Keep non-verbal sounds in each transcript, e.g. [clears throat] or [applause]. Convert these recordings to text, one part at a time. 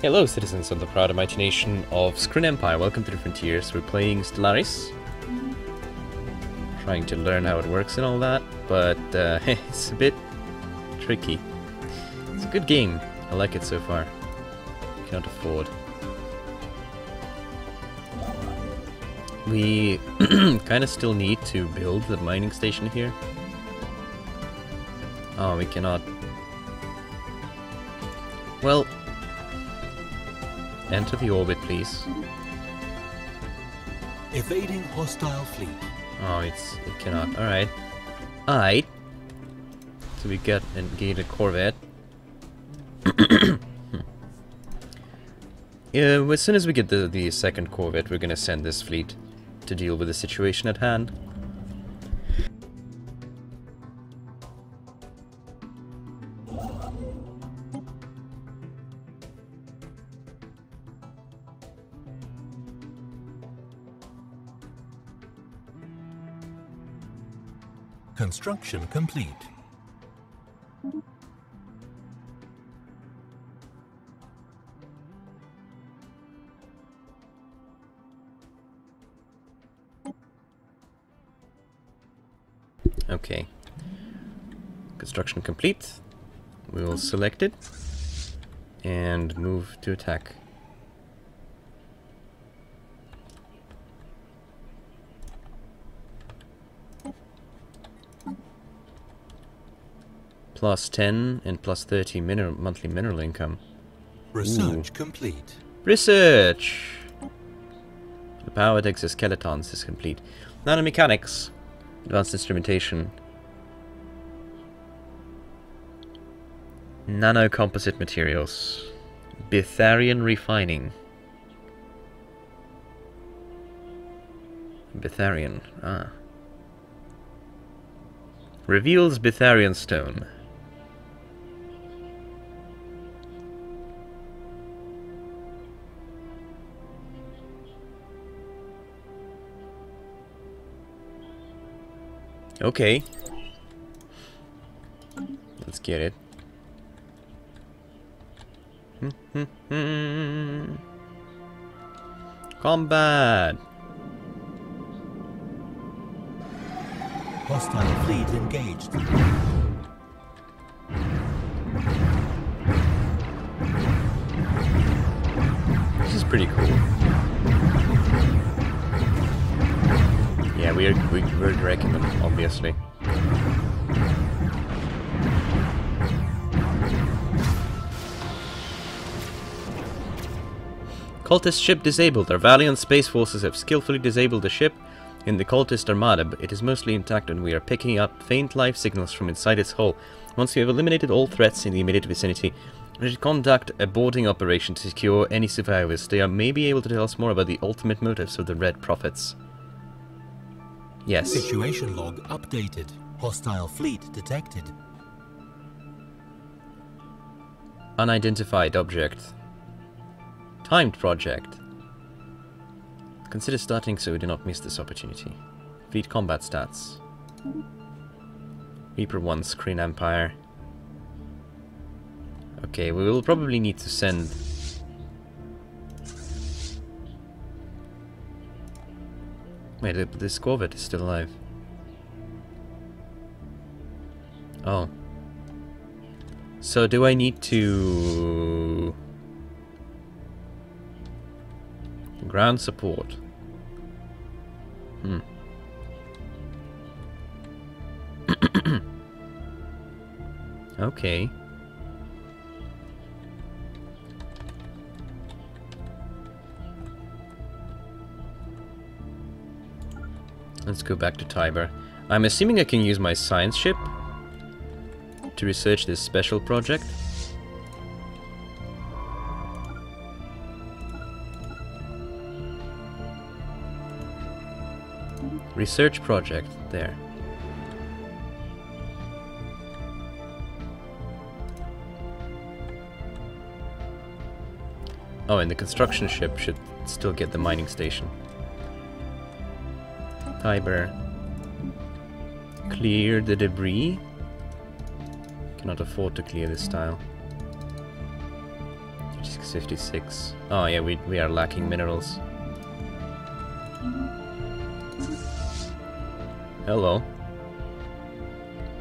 Hello, citizens of the proud and mighty nation of Scrin Empire. Welcome to the Frontiers. We're playing Stellaris. Trying to learn how it works and all that, but uh, [laughs] it's a bit tricky. It's a good game. I like it so far. Cannot afford. We [clears throat] kind of still need to build the mining station here. Oh, we cannot. Well, enter the orbit, please. Evading hostile fleet. Oh, it's it cannot. All right. All right. So we get and get a Corvette. Yeah, [coughs] uh, as soon as we get the the second Corvette, we're gonna send this fleet to deal with the situation at hand. Construction complete. Okay. Construction complete. We will select it and move to attack. Plus 10 and plus 30 mineral, monthly mineral income. Research complete. Research! The powered exoskeletons is complete. Nanomechanics. Advanced instrumentation. Nanocomposite materials. Betharian refining. Betharian, ah. Reveals Betharian stone. Okay. Let's get it. [laughs] Combat! Hostile fleet engaged. This is pretty cool. We're, we, we're wrecking them, obviously. Cultist ship disabled. Our Valiant space forces have skillfully disabled the ship in the cultist armada, but it is mostly intact and we are picking up faint life signals from inside its hull. Once we have eliminated all threats in the immediate vicinity, we should conduct a boarding operation to secure any survivors. They are maybe able to tell us more about the ultimate motives of the Red Prophets. Yes. Situation log updated. Hostile fleet detected. Unidentified object. Timed project. Consider starting so we do not miss this opportunity. Fleet combat stats. Reaper 1 Scrin Empire. Okay, we will probably need to send... Wait, th- this Corvette is still alive. Oh. So do I need to... Ground support. Hmm. [coughs] okay. Let's go back to Tiber. I'm assuming I can use my science ship to research this special project. Research project, there. Oh, and the construction ship should still get the mining station. Tiber. Clear the debris. Cannot afford to clear this tile. 56. Oh yeah, we, we are lacking minerals. Hello.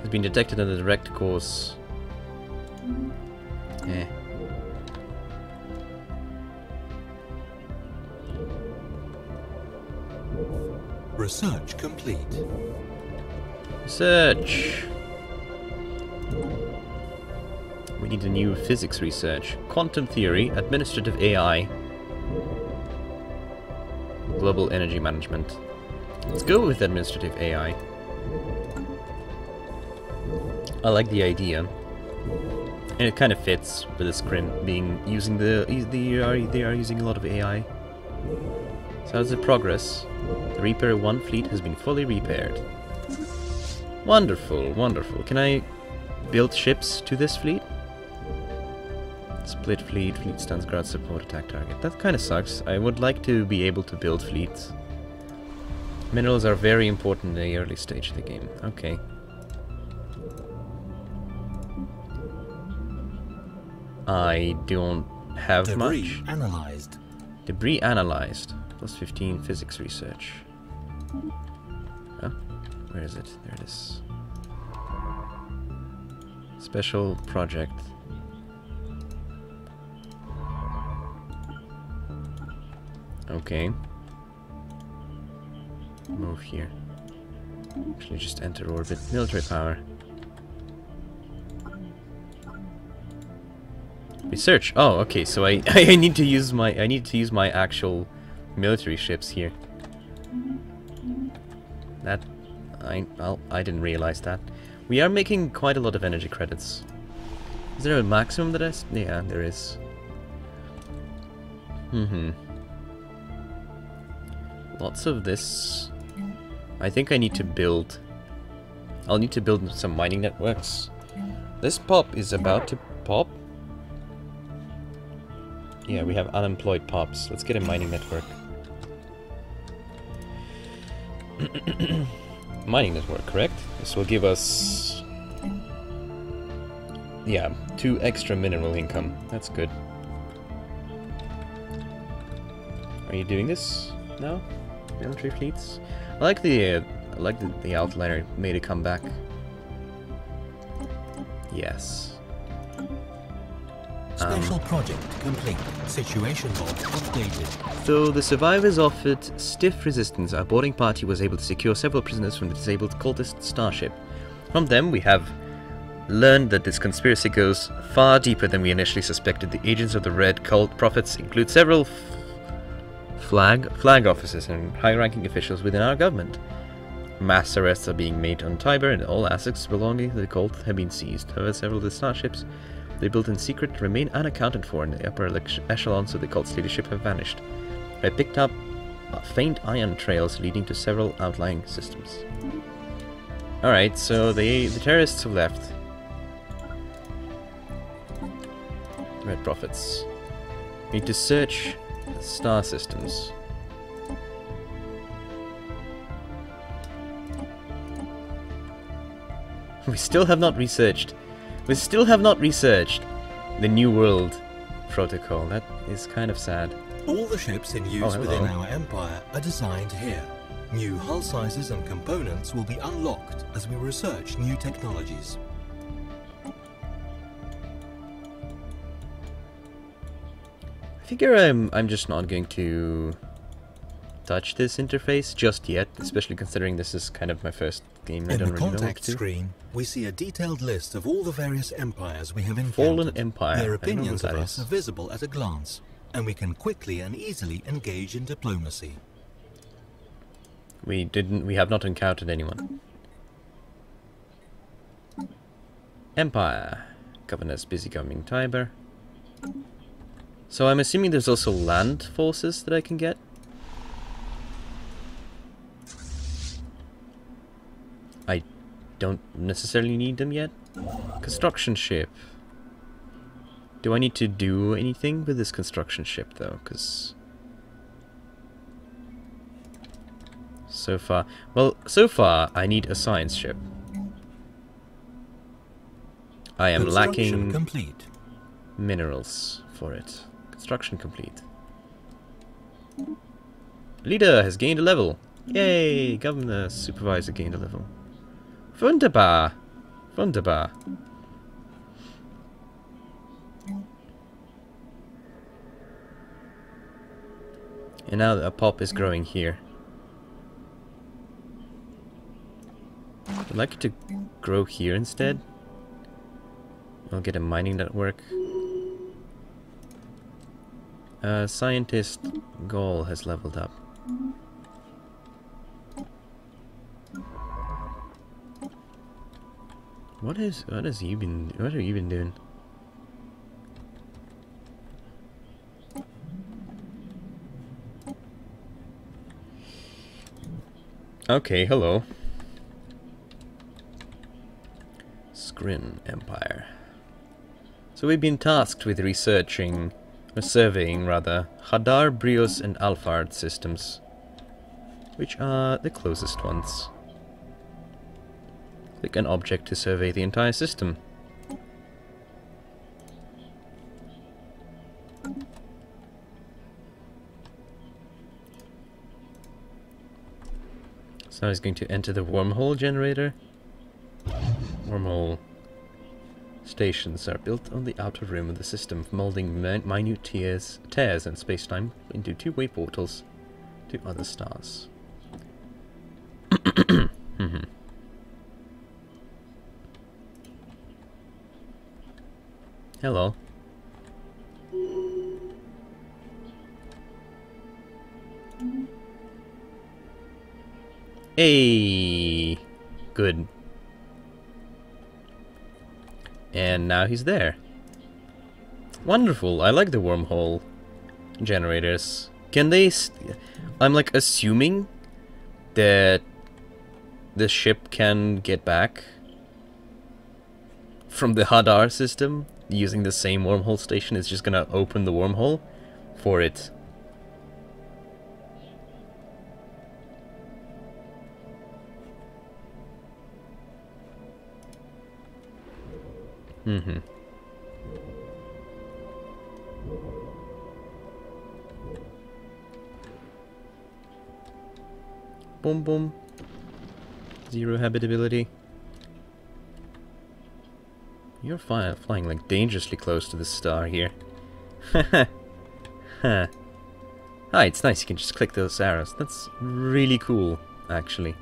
Has been detected in the direct course. Eh. Research complete. Research. We need a new physics research. Quantum theory, administrative AI, global energy management. Let's go with administrative AI. I like the idea. And it kind of fits with the Scrin being using the the are they are using a lot of AI. So how's the progress? The Reaper 1 fleet has been fully repaired. Wonderful, wonderful. Can I build ships to this fleet? Split fleet, fleet stands ground support attack target. That kind of sucks. I would like to be able to build fleets. Minerals are very important in the early stage of the game. Okay. I don't have Debris much. analyzed. Debris analyzed. Plus 15 physics research. Huh? Where is it? There it is. Special project. Okay. Move here. Actually, just enter orbit. Military power. Research. Oh, okay. So I [laughs] I need to use my I need to use my actual military ships here. That I well I didn't realize that. We are making quite a lot of energy credits. Is there a maximum that I s yeah there is. Mm-hmm. Lots of this. I think I need to build. I'll need to build some mining networks. This pop is about to pop. Yeah, we have unemployed pops. Let's get a mining network. [clears throat] mining network, correct? This will give us... Yeah, two extra mineral income. That's good. Are you doing this now? Military fleets? I like the... Uh, I like the, the outliner made a comeback. Yes. Special project complete. Situation updated. Though the survivors offered stiff resistance, our boarding party was able to secure several prisoners from the disabled cultist starship. From them, we have learned that this conspiracy goes far deeper than we initially suspected. The agents of the Red Cult Prophets include several flag flag officers and high-ranking officials within our government. Mass arrests are being made on Tiber, and all assets belonging to the cult have been seized. However, several of the starships they built in secret remain unaccounted for, and the upper echelons of the cult's leadership have vanished. I picked up uh, faint ion trails leading to several outlying systems. Alright, so the, the terrorists have left. Red Prophets. Need to search star systems. We still have not researched. We still have not researched the New World protocol. That is kind of sad. All the ships in use Oh, within our empire are designed here. New hull sizes and components will be unlocked as we research new technologies. I figure I'm I'm just not going to touch this interface just yet, especially considering this is kind of my first game. I In don't the really contact screen, we see a detailed list of all the various empires we have encountered. Fallen Empire. Their I don't know opinions of us is. are visible at a glance, and we can quickly and easily engage in diplomacy. We didn't. We have not encountered anyone. Empire. Governors busy governing Tiber. So I'm assuming there's also land forces that I can get. I don't necessarily need them yet. Construction ship. Do I need to do anything with this construction ship though? Because so far, well, so far I need a science ship. I am lacking. complete. minerals for it. Construction complete. Leader has gained a level. Yay! Governor supervisor gained a level. Wunderbar! Wunderbar. And now a pop is growing here. I'd like it to grow here instead. I'll get a mining network. Uh, scientist Gaul has leveled up. What is what has you been what have you been doing? Okay, hello. Scrin Empire. So we've been tasked with researching, or surveying rather, Hadar, Brios and Alphard systems, which are the closest ones. Click an object to survey the entire system. So I was going to enter the wormhole generator. Wormhole stations are built on the outer rim of the system, molding mi minute tears, tears and spacetime into two-way portals to other stars. [clears throat] Hello. Hey, good. And now he's there. Wonderful. I like the wormhole generators. Can they? St I'm like assuming that the ship can get back from the Hadar system using the same wormhole station. It's just gonna open the wormhole for it. Mm-hmm. Boom boom. Zero habitability. You're fly flying like dangerously close to the star here. [laughs] huh. Ah, it's nice. You can just click those arrows. That's really cool, actually.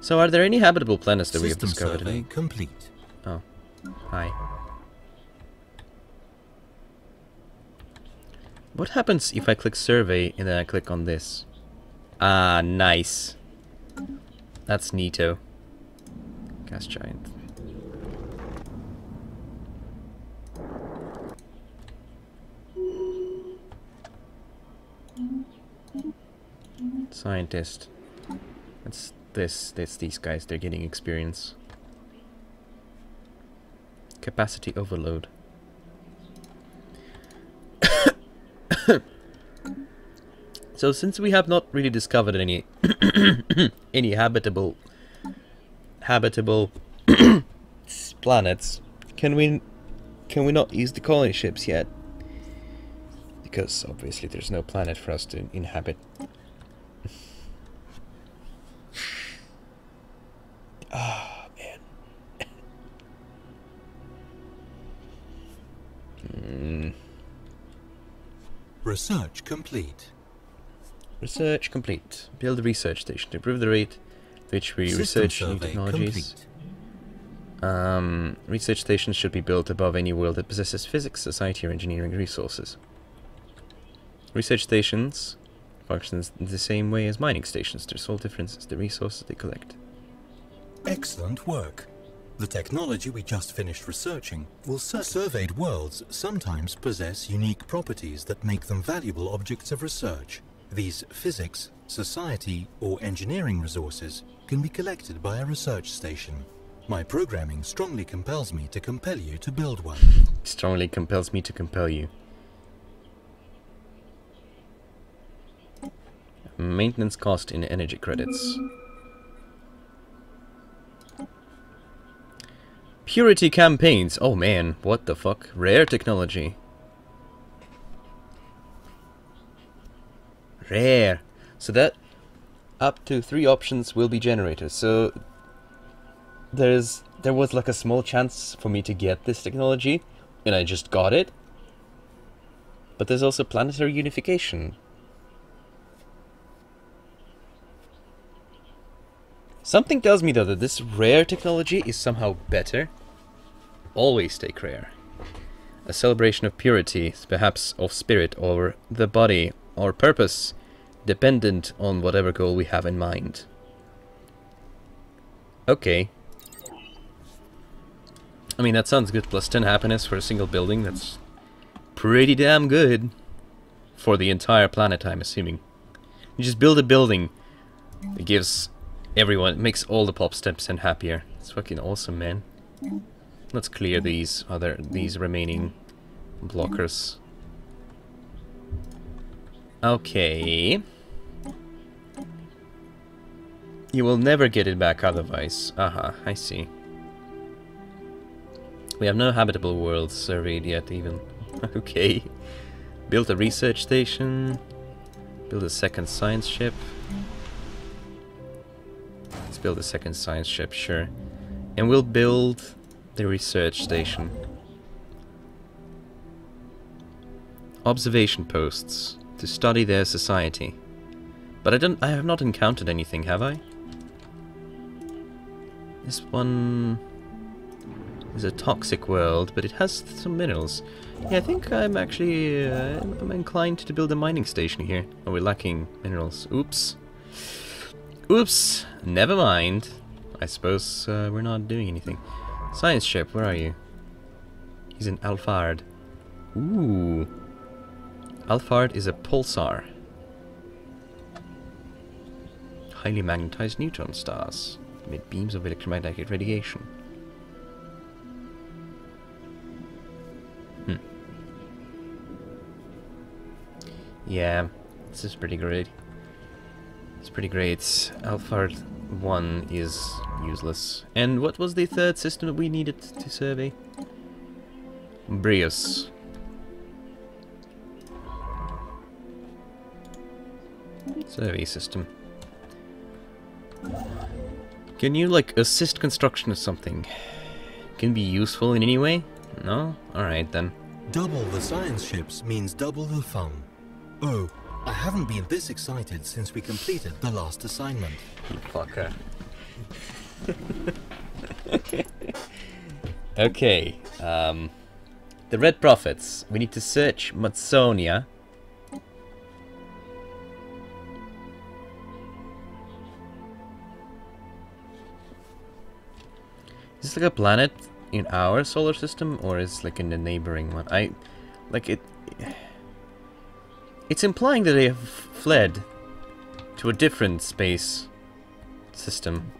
So, are there any habitable planets that we have System discovered? survey complete. Oh, hi. What happens if I click survey and then I click on this? Ah, nice. That's neato. Gas giant. Scientist. That's this, this, these guys, they're getting experience. Capacity overload. [coughs] so since we have not really discovered any [coughs] any habitable habitable [coughs] planets, can we can we not use the colony ships yet? Because obviously there's no planet for us to inhabit. Research complete. research complete. Build a research station to improve the rate at which we System research new technologies. Um, research stations should be built above any world that possesses physics, society, or engineering resources. Research stations functions the same way as mining stations. Their sole difference is the resources they collect. Excellent work. The technology we just finished researching will sur- surveyed worlds sometimes possess unique properties that make them valuable objects of research. These physics, society, or engineering resources can be collected by a research station. My programming strongly compels me to compel you to build one. Strongly compels me to compel you. Maintenance cost in energy credits. Purity campaigns. Oh man, what the fuck? Rare technology. Rare. So that up to three options will be generated. So there's there was like a small chance for me to get this technology, and I just got it. But there's also planetary unification. Something tells me though that this rare technology is somehow better. Always take rare. A celebration of purity, perhaps of spirit or the body or purpose, dependent on whatever goal we have in mind. Okay. I mean, that sounds good. Plus 10 happiness for a single building. That's pretty damn good. For the entire planet, I'm assuming. You just build a building that gives everyone, makes all the pop steps and happier. It's fucking awesome, man. Let's clear these other, these remaining blockers. Okay. You will never get it back otherwise. Aha, uh -huh, I see. We have no habitable worlds surveyed yet, even. [laughs] okay. Build a research station. Build a second science ship. Let's build a second science ship, sure. And we'll build the research station. Observation posts to study their society. But I don't I have not encountered anything, have I? This one is a toxic world, but it has some minerals. Yeah, I think I'm actually uh, I'm inclined to build a mining station here. Oh, we're lacking minerals. Oops. Oops. Never mind. I suppose uh, we're not doing anything. Science ship, where are you? He's in Alphard. Ooh. Alphard is a pulsar. Highly magnetized neutron stars emit beams of electromagnetic radiation. Hmm. Yeah, this is pretty great. It's pretty great. Alphard 1 is useless. And what was the third system that we needed to survey? Brios. Survey system. Can you, like, assist construction of something? Can be useful in any way? No? Alright then. Double the science ships means double the fun. Oh, I haven't been this excited since we completed the last assignment. Fucker. [laughs] okay, um... The Red Prophets. We need to search Matsonia Is this like a planet in our solar system or is like in the neighboring one? I like it It's implying that they have fled to a different space system.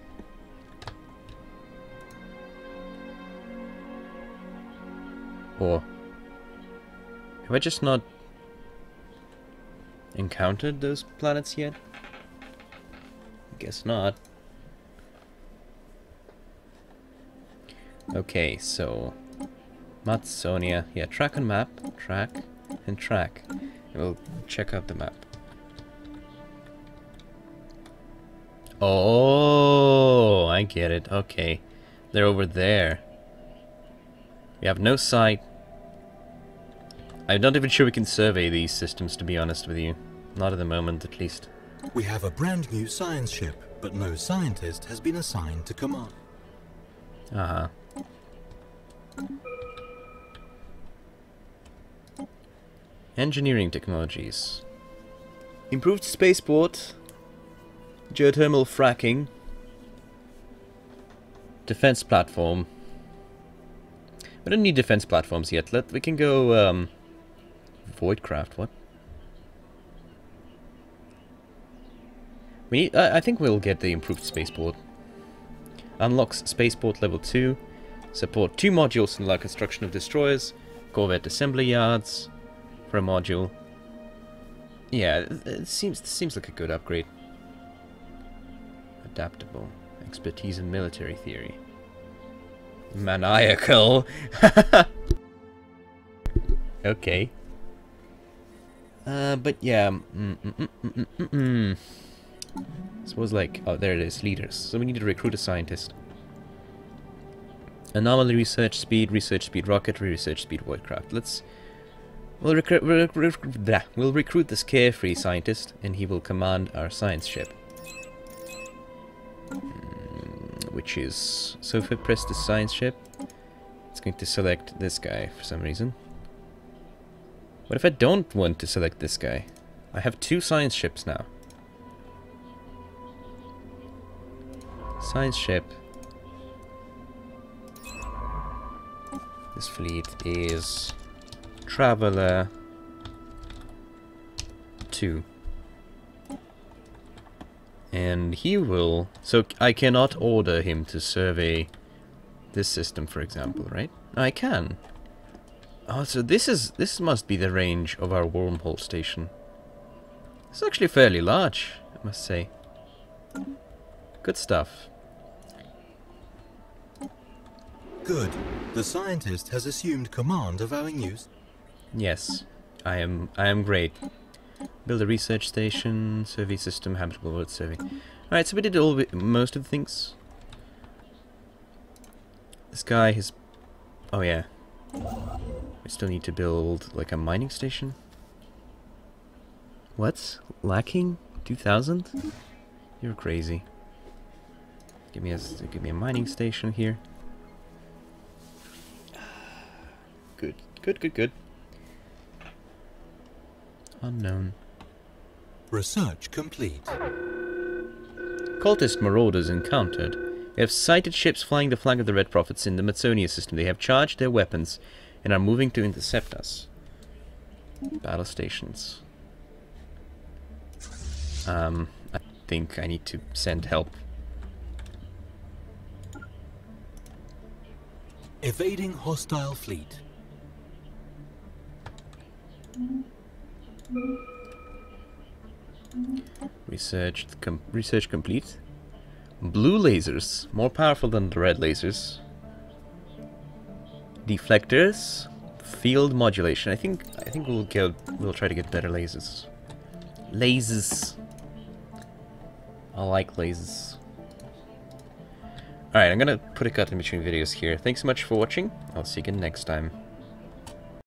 Or have I just not encountered those planets yet? I guess not. Okay, so Matsonia. Yeah, track and map, track and track. We'll check out the map. Oh, I get it. Okay. They're over there. We have no sight. I'm not even sure we can survey these systems, to be honest with you. Not at the moment, at least. We have a brand new science ship, but no scientist has been assigned to command. Uh-huh. Engineering technologies. Improved spaceport. Geothermal fracking. Defense platform. We don't need defense platforms yet. Let we can go um, Voidcraft. What? We need, I, I think we'll get the improved spaceport. Unlocks spaceport level two. Support two modules in the construction of destroyers, corvette assembly yards for a module. Yeah, it seems it seems like a good upgrade. Adaptable. Expertise in military theory. Maniacal. [laughs] okay. Uh, but yeah. Mm, mm, mm, mm, mm, mm. Suppose like, oh, there it is, leaders. So we need to recruit a scientist. Anomaly research speed, research speed rocket, research speed voidcraft. Let's we'll recruit we'll, recruit, we'll recruit this carefree scientist, and he will command our science ship. Mm, which is so if I press the science ship, it's going to select this guy for some reason. What if I don't want to select this guy? I have two science ships now. Science ship. This fleet is Traveler 2. And he will... So I cannot order him to survey this system, for example, mm-hmm. right? I can. Oh, so this is... This must be the range of our wormhole station. It's actually fairly large, I must say. Good stuff. Good. The scientist has assumed command of our news. Yes, I am. I am great. Build a research station, survey system, habitable world survey. All right, so we did all most of the things. This guy has. Oh yeah. We still need to build like a mining station. What's lacking? Two thousand? You're crazy. Give me a give me a mining station here. Good, good, good, good. Unknown. Research complete. Cultist marauders encountered. They have sighted ships flying the flag of the Red Prophets in the Matsonia system. They have charged their weapons and are moving to intercept us. Battle stations. Um, I think I need to send help. Evading hostile fleet. Research, com research complete. Blue lasers, more powerful than the red lasers. Deflectors, field modulation. I think I think we'll get we'll try to get better lasers. Lasers. I like lasers. Alright, I'm gonna put a cut in between videos here. Thanks so much for watching. I'll see you again next time.